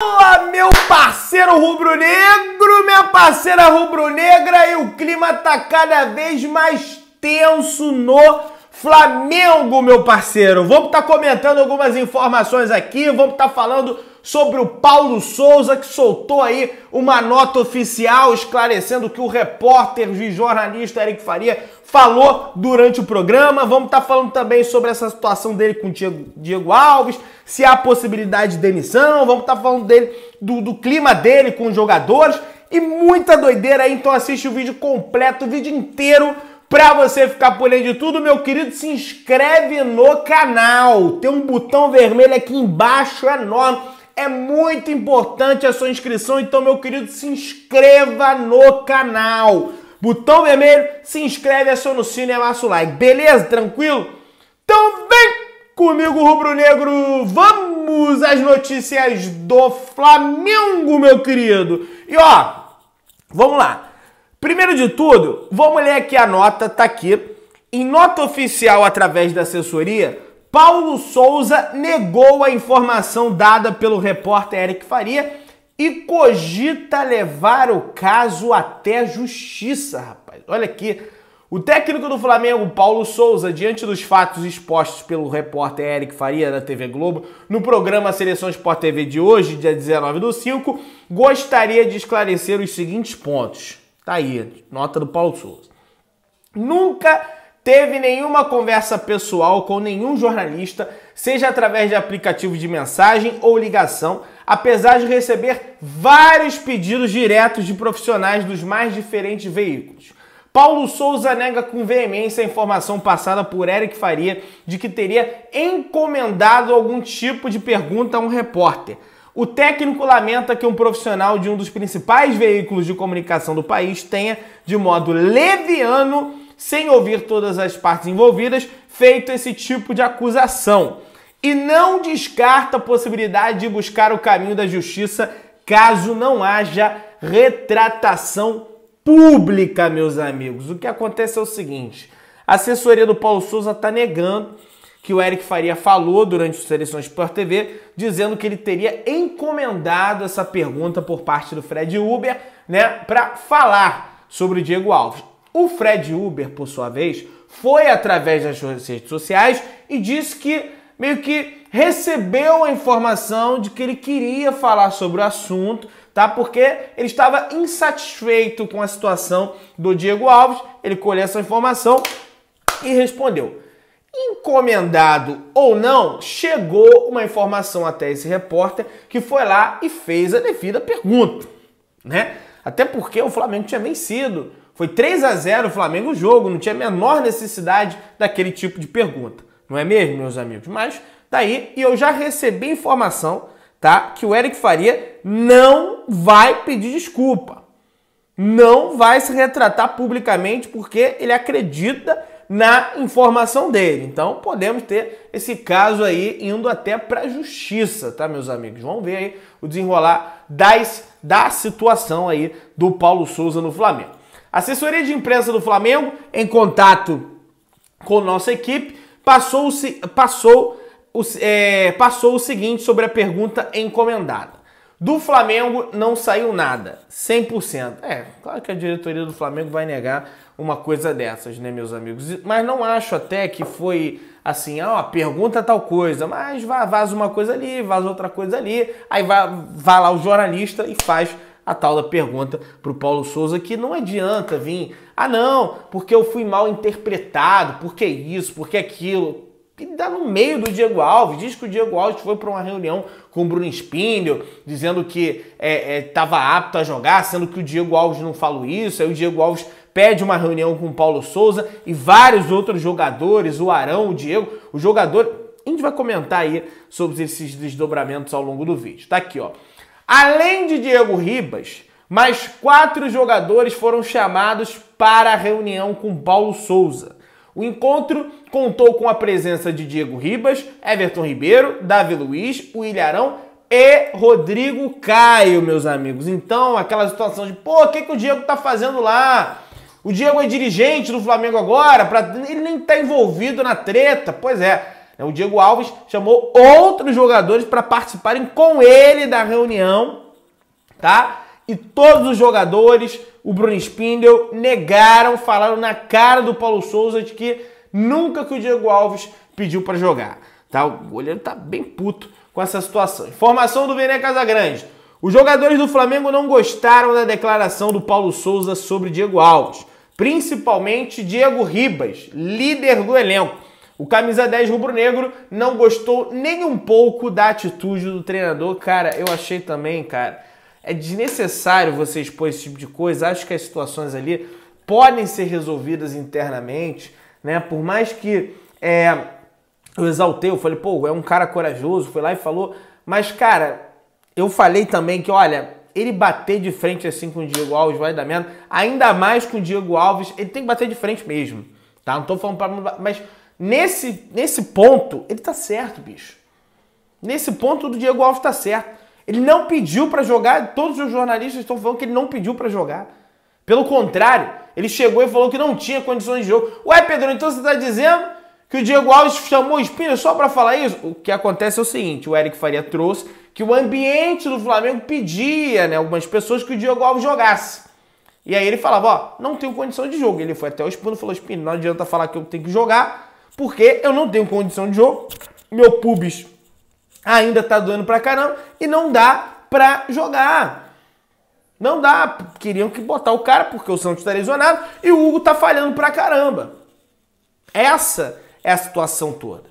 Fala, meu parceiro rubro-negro, minha parceira rubro-negra, e o clima tá cada vez mais tenso no Flamengo, meu parceiro. Vamos estar tá comentando algumas informações aqui, vamos estar tá falando sobre o Paulo Souza, que soltou aí uma nota oficial esclarecendo que o repórter e jornalista Eric Faria falou durante o programa. Vamos estar tá falando também sobre essa situação dele com o Diego, Diego Alves, se há possibilidade de demissão. Vamos estar tá falando dele, do, do clima dele com os jogadores e muita doideira aí. Então assiste o vídeo completo, o vídeo inteiro. Pra você ficar por dentro de tudo, meu querido, se inscreve no canal. Tem um botão vermelho aqui embaixo enorme. É muito importante a sua inscrição, então, meu querido, se inscreva no canal. Botão vermelho, se inscreve, aciona o sino e amassa o like. Beleza? Tranquilo? Então vem comigo, rubro-negro. Vamos às notícias do Flamengo, meu querido. E ó, vamos lá. Primeiro de tudo, vamos ler aqui a nota, tá aqui. Em nota oficial através da assessoria, Paulo Souza negou a informação dada pelo repórter Eric Faria e cogita levar o caso até a justiça, rapaz. Olha aqui. O técnico do Flamengo, Paulo Souza, diante dos fatos expostos pelo repórter Eric Faria da TV Globo no programa Seleção Sport TV de hoje, dia 19 do 5, gostaria de esclarecer os seguintes pontos. Tá aí, nota do Paulo Souza. Nunca teve nenhuma conversa pessoal com nenhum jornalista, seja através de aplicativo de mensagem ou ligação, apesar de receber vários pedidos diretos de profissionais dos mais diferentes veículos. Paulo Souza nega com veemência a informação passada por Eric Faria de que teria encomendado algum tipo de pergunta a um repórter. O técnico lamenta que um profissional de um dos principais veículos de comunicação do país tenha, de modo leviano, sem ouvir todas as partes envolvidas, feito esse tipo de acusação e não descarta a possibilidade de buscar o caminho da justiça caso não haja retratação pública, meus amigos. O que acontece é o seguinte: a assessoria do Paulo Souza está negando que o Eric Faria falou durante o Seleções Sport TV, dizendo que ele teria encomendado essa pergunta por parte do Fred Uber, né, para falar sobre o Diego Alves. O Fred Uber, por sua vez, foi através das redes sociais e disse que meio que recebeu a informação de que ele queria falar sobre o assunto, tá? Porque ele estava insatisfeito com a situação do Diego Alves. Ele colheu essa informação e respondeu. Encomendado ou não, chegou uma informação até esse repórter que foi lá e fez a devida pergunta, né? Até porque o Flamengo tinha vencido. Foi 3 a 0 o Flamengo o jogo, não tinha a menor necessidade daquele tipo de pergunta. Não é mesmo, meus amigos? Mas daí, e eu já recebi informação, tá? Que o Eric Faria não vai pedir desculpa. Não vai se retratar publicamente porque ele acredita na informação dele. Então podemos ter esse caso aí indo até para a justiça, tá, meus amigos? Vamos ver aí o desenrolar das, da situação aí do Paulo Souza no Flamengo. Assessoria de imprensa do Flamengo, em contato com nossa equipe, passou, passou, o, é, passou o seguinte sobre a pergunta encomendada. Do Flamengo não saiu nada, 100%. É, claro que a diretoria do Flamengo vai negar uma coisa dessas, né, meus amigos? Mas não acho até que foi assim, ah, pergunta tal coisa, mas vaza uma coisa ali, vaza outra coisa ali, aí vai, vai lá o jornalista e faz a tal da pergunta para o Paulo Souza que não adianta vir, ah não, porque eu fui mal interpretado, porque isso, porque aquilo. E dá no meio do Diego Alves, diz que o Diego Alves foi para uma reunião com o Bruno Spindel, dizendo que estava é, é, apto a jogar, sendo que o Diego Alves não falou isso, aí o Diego Alves pede uma reunião com o Paulo Souza e vários outros jogadores, o Arão, o Diego, o jogador. A gente vai comentar aí sobre esses desdobramentos ao longo do vídeo. Tá aqui, ó. Além de Diego Ribas, mais quatro jogadores foram chamados para a reunião com Paulo Souza. O encontro contou com a presença de Diego Ribas, Everton Ribeiro, Davi Luiz, o e Rodrigo Caio, meus amigos. Então, aquela situação de, pô, o que, que o Diego tá fazendo lá? O Diego é dirigente do Flamengo agora, pra... ele nem tá envolvido na treta. Pois é, O Diego Alves chamou outros jogadores para participarem com ele da reunião, tá? E todos os jogadores, o Bruno Spindel, negaram, falaram na cara do Paulo Souza de que nunca que o Diego Alves pediu para jogar, tá? O goleiro tá bem puto com essa situação. Informação do Vene Casagrande. Os jogadores do Flamengo não gostaram da declaração do Paulo Souza sobre Diego Alves, principalmente Diego Ribas, líder do elenco. O camisa 10 rubro-negro não gostou nem um pouco da atitude do treinador. Cara, eu achei também, cara, é desnecessário você expor esse tipo de coisa. Acho que as situações ali podem ser resolvidas internamente, né? Por mais que é, eu exaltei, eu falei, pô, é um cara corajoso, foi lá e falou. Mas, cara, eu falei também que, olha, ele bater de frente assim com o Diego Alves vai dar merda. Ainda mais com o Diego Alves, ele tem que bater de frente mesmo, tá? Não tô falando para mas Nesse, nesse ponto, ele tá certo, bicho. Nesse ponto, o Diego Alves tá certo. Ele não pediu para jogar, todos os jornalistas estão falando que ele não pediu para jogar. Pelo contrário, ele chegou e falou que não tinha condições de jogo. Ué, Pedro, então você tá dizendo que o Diego Alves chamou o Espina só para falar isso? O que acontece é o seguinte, o Eric Faria trouxe que o ambiente do Flamengo pedia, né, algumas pessoas que o Diego Alves jogasse. E aí ele falava, ó, não tenho condição de jogo. Ele foi até o Espino e falou, Espino, não adianta falar que eu tenho que jogar, porque eu não tenho condição de jogo, meu pubis ainda tá doendo pra caramba e não dá pra jogar. Não dá. Queriam que botar o cara porque o Santos tá lesionado e o Hugo tá falhando pra caramba. Essa é a situação toda,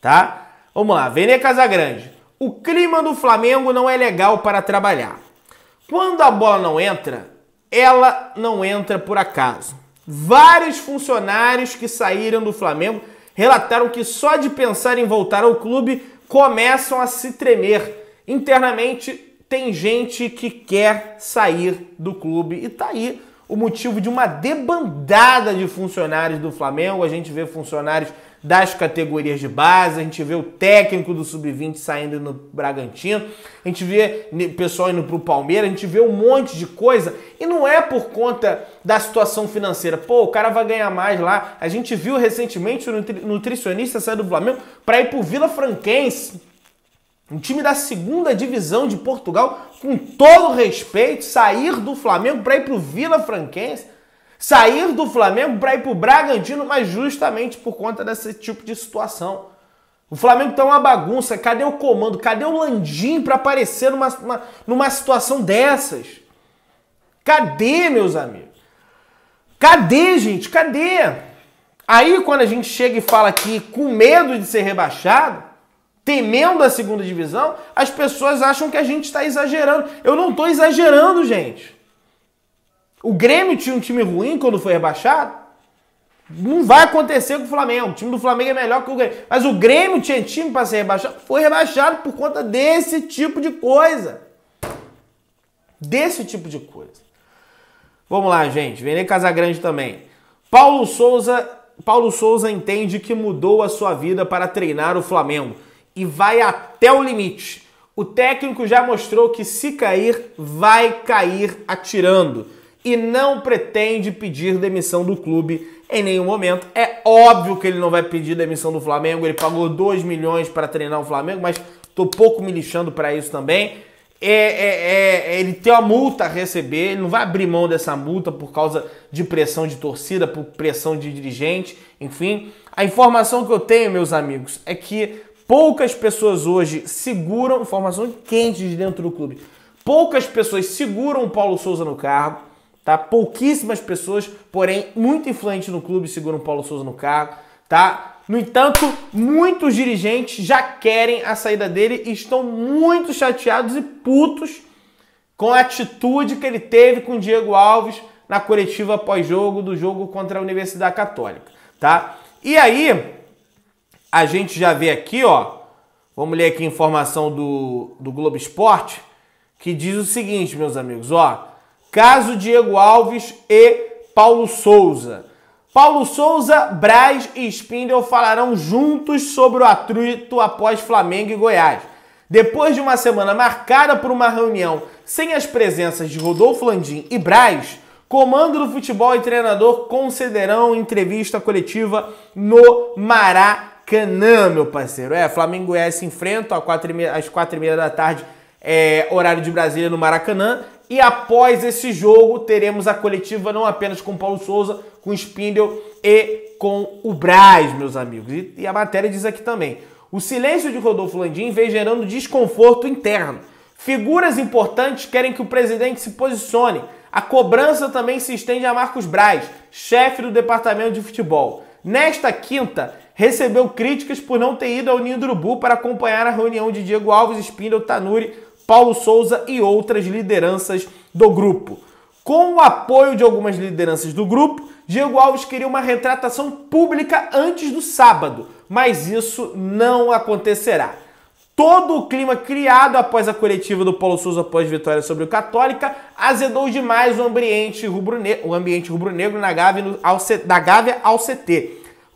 tá? Vamos lá, Vene Casagrande. O clima do Flamengo não é legal para trabalhar. Quando a bola não entra, ela não entra por acaso. Vários funcionários que saíram do Flamengo relataram que só de pensar em voltar ao clube começam a se tremer. Internamente, tem gente que quer sair do clube e tá aí o motivo de uma debandada de funcionários do Flamengo. A gente vê funcionários das categorias de base, a gente vê o técnico do sub-20 saindo no Bragantino, a gente vê pessoal indo pro Palmeiras, a gente vê um monte de coisa. E não é por conta da situação financeira. Pô, o cara vai ganhar mais lá. A gente viu recentemente o nutricionista sair do Flamengo para ir pro Vila Franquense, um time da segunda divisão de Portugal, com todo respeito, sair do Flamengo para ir pro Vila Franquense sair do Flamengo para ir para o Bragantino, mas justamente por conta desse tipo de situação. O Flamengo tá uma bagunça. Cadê o comando? Cadê o Landim para aparecer numa, uma, numa situação dessas? Cadê, meus amigos? Cadê, gente? Cadê? Aí, quando a gente chega e fala aqui com medo de ser rebaixado, temendo a segunda divisão, as pessoas acham que a gente está exagerando. Eu não estou exagerando, gente. O Grêmio tinha um time ruim quando foi rebaixado? Não vai acontecer com o Flamengo. O time do Flamengo é melhor que o Grêmio. Mas o Grêmio tinha time para ser rebaixado? Foi rebaixado por conta desse tipo de coisa. Desse tipo de coisa. Vamos lá, gente. Vene Casagrande também. Paulo Souza, Paulo Souza entende que mudou a sua vida para treinar o Flamengo e vai até o limite. O técnico já mostrou que se cair, vai cair atirando e não pretende pedir demissão do clube em nenhum momento. É óbvio que ele não vai pedir demissão do Flamengo, ele pagou 2 milhões para treinar o Flamengo, mas tô pouco me lixando para isso também. É, é, é, ele tem uma multa a receber, ele não vai abrir mão dessa multa por causa de pressão de torcida, por pressão de dirigente, enfim. A informação que eu tenho, meus amigos, é que poucas pessoas hoje seguram, informação quente de dentro do clube, poucas pessoas seguram o Paulo Souza no cargo, tá? Pouquíssimas pessoas, porém muito influentes no clube, seguram Paulo Souza no cargo, tá? No entanto, muitos dirigentes já querem a saída dele e estão muito chateados e putos com a atitude que ele teve com o Diego Alves na coletiva pós-jogo do jogo contra a Universidade Católica, tá? E aí, a gente já vê aqui, ó, vamos ler aqui a informação do, do Globo Esporte, que diz o seguinte, meus amigos, ó, Caso Diego Alves e Paulo Souza. Paulo Souza, Braz e Spindel falarão juntos sobre o atrito após Flamengo e Goiás. Depois de uma semana marcada por uma reunião sem as presenças de Rodolfo Landim e Braz, comando do futebol e treinador concederão entrevista coletiva no Maracanã. Meu parceiro. É, Flamengo e Goiás se enfrentam às quatro e meia da tarde, é, horário de Brasília, no Maracanã. E após esse jogo, teremos a coletiva não apenas com Paulo Souza, com Spindel e com o Braz, meus amigos. E, e a matéria diz aqui também. O silêncio de Rodolfo Landim vem gerando desconforto interno. Figuras importantes querem que o presidente se posicione. A cobrança também se estende a Marcos Braz, chefe do departamento de futebol. Nesta quinta, recebeu críticas por não ter ido ao Ninho do Urubu para acompanhar a reunião de Diego Alves, Spindel, Tanuri, Paulo Souza e outras lideranças do grupo. Com o apoio de algumas lideranças do grupo, Diego Alves queria uma retratação pública antes do sábado, mas isso não acontecerá. Todo o clima criado após a coletiva do Paulo Souza após vitória sobre o Católica azedou demais o ambiente rubro-negro rubro na Gávea, ao, da Gávea ao CT.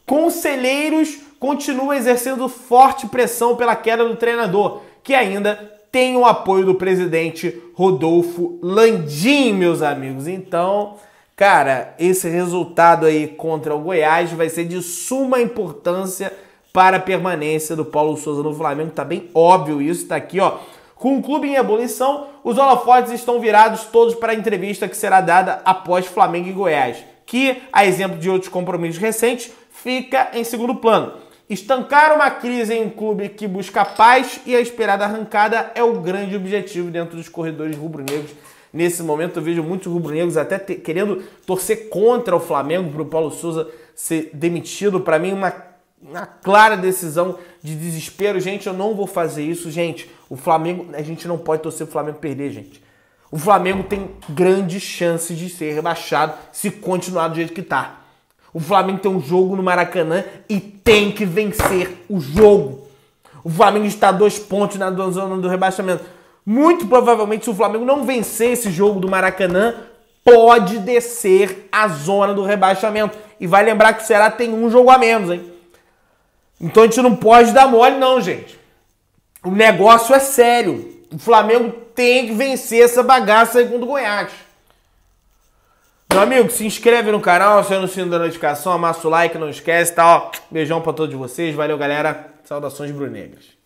Conselheiros continuam exercendo forte pressão pela queda do treinador, que ainda tem o apoio do presidente Rodolfo Landim, meus amigos. Então, cara, esse resultado aí contra o Goiás vai ser de suma importância para a permanência do Paulo Souza no Flamengo. Tá bem óbvio isso, tá aqui, ó. Com o clube em ebulição, os holofotes estão virados todos para a entrevista que será dada após Flamengo e Goiás, que, a exemplo de outros compromissos recentes, fica em segundo plano. Estancar uma crise em um clube que busca paz e a esperada arrancada é o grande objetivo dentro dos corredores rubro-negros. Nesse momento eu vejo muitos rubro-negros até te, querendo torcer contra o Flamengo para o Paulo Souza ser demitido. Para mim, uma, uma clara decisão de desespero. Gente, eu não vou fazer isso, gente. O Flamengo, a gente não pode torcer o Flamengo perder, gente. O Flamengo tem grandes chances de ser rebaixado se continuar do jeito que está. O Flamengo tem um jogo no Maracanã e tem que vencer o jogo. O Flamengo está a dois pontos na zona do rebaixamento. Muito provavelmente, se o Flamengo não vencer esse jogo do Maracanã, pode descer a zona do rebaixamento. E vai lembrar que o Ceará tem um jogo a menos, hein? Então a gente não pode dar mole, não, gente. O negócio é sério. O Flamengo tem que vencer essa bagaça contra o Goiás. Meu amigo, se inscreve no canal, aciona o sino da notificação, amassa o like, não esquece, tá? Ó, beijão pra todos vocês, valeu galera, saudações brunegras.